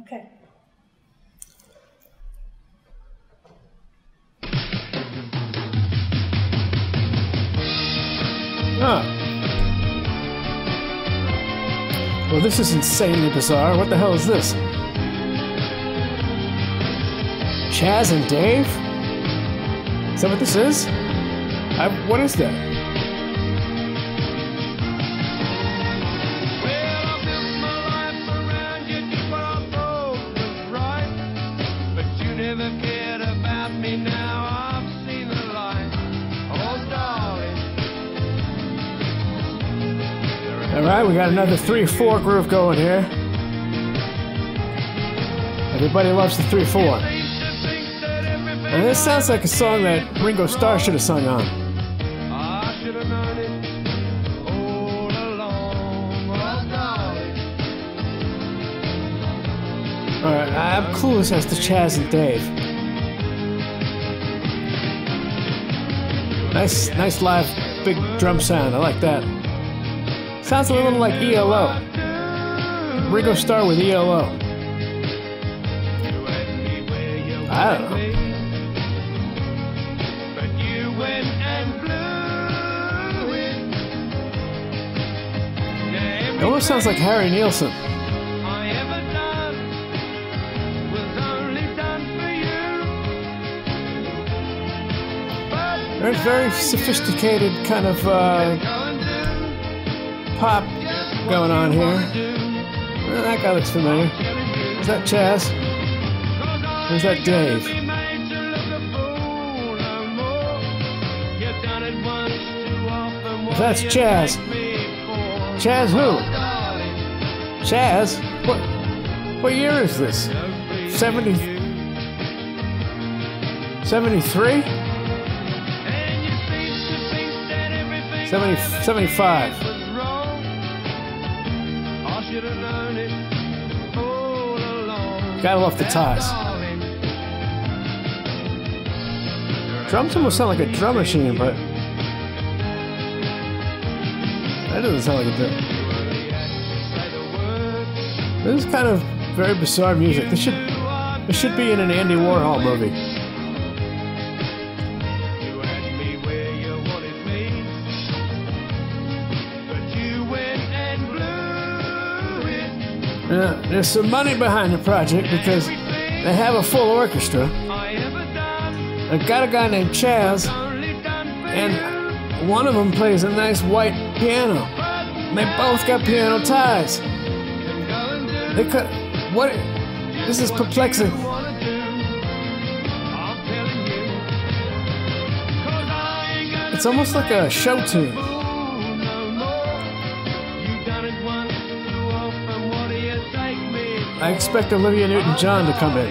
Okay. Ah. Well, this is insanely bizarre. What the hell is this? Chas and Dave? Is that what this is? I, what is that? Right, we got another 3 4 groove going here. Everybody loves the 3 4. Seems to think that everything And this sounds like a song that Ringo Starr should have sung on. I have known it all along. Oh, darling. All right, I'm clueless as to Chas and Dave. Nice, nice live, big drum sound. I like that. Sounds a little like ELO. Ringo Starr with ELO. I don't know. it. Almost sounds like Harry Nilsson. Very sophisticated kind of uh, pop going on here. Well, that guy looks familiar. Is that Chas? Or is that Dave? What That's Chas. Chas who? Chas? What? What year is this? 70, 73? And you seem to think that everything 70, 75. Should have known it all along. Gotta love the ties. Drums almost sound like a drum machine, but that doesn't sound like a drum. say the words. This is kind of very bizarre music. This should this should be in an Andy Warhol movie. Yeah, there's some money behind the project because they have a full orchestra. I've got a guy named Chas, and one of them plays a nice white piano. They both got piano ties. They could. What? This is perplexing. It's almost like a show tune. I expect Olivia Newton-John to come in.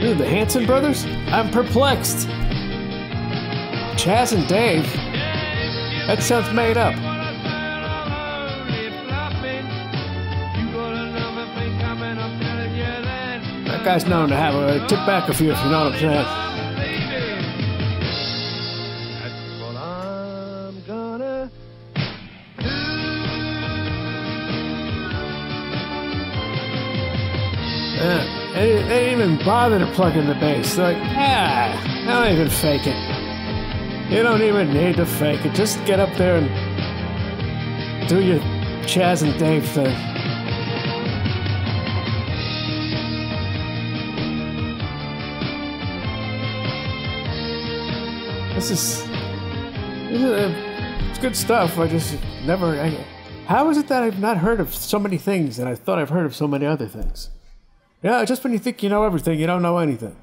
Dude, the Hanson brothers? I'm perplexed. Chas and Dave? That sounds made up. That guy's known to have a tip back a few, if you know what I'm saying. They, they didn't even bother to plug in the bass. They're like, ah, don't even fake it. You don't even need to fake it. Just get up there and do your Chas and Dave thing. This is, this is uh, it's good stuff. I just never. I, how is it that I've not heard of so many things and I thought I've heard of so many other things? Yeah, just when you think you know everything, you don't know anything.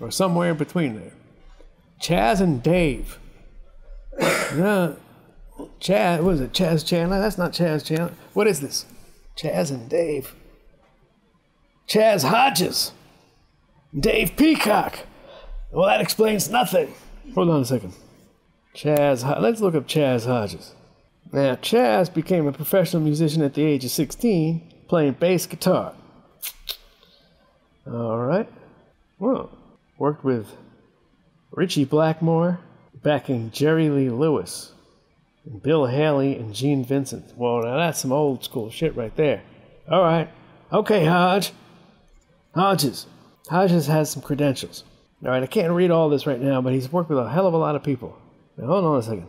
Or somewhere in between there. Chas and Dave. yeah. Chas, what is it? Chas Chandler? That's not Chas Chandler. What is this? Chas and Dave. Chas Hodges. Dave Peacock. Well, that explains nothing. Hold on a second. Chas, let's look up Chas Hodges. Now, Chas became a professional musician at the age of 16, playing bass guitar. All right. Well, worked with Ritchie Blackmore, backing Jerry Lee Lewis. and Bill Haley and Gene Vincent. Well, now that's some old school shit right there. All right. Okay, Hodge. Hodges. Hodges has some credentials. All right, I can't read all this right now, but he's worked with a hell of a lot of people. Now, hold on a second.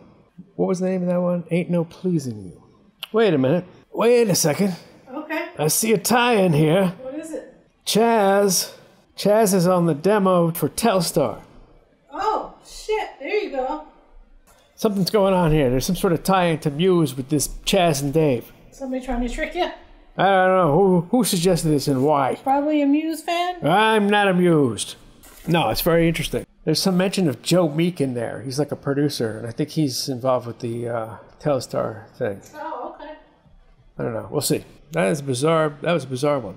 What was the name of that one? Ain't No Pleasing You. Wait a minute. Wait a second. Okay. I see a tie in here. What is it? Chas. Chas is on the demo for Telstar. Oh, shit. There you go. Something's going on here. There's some sort of tie into Muse with this Chas and Dave. Somebody trying to trick you? I don't know who who suggested this and why. Probably a Muse fan? I'm not amused. No, it's very interesting. There's some mention of Joe Meek in there. He's like a producer, and I think he's involved with the uh, Telstar thing. Oh, okay. I don't know. We'll see. That is bizarre. That was a bizarre one.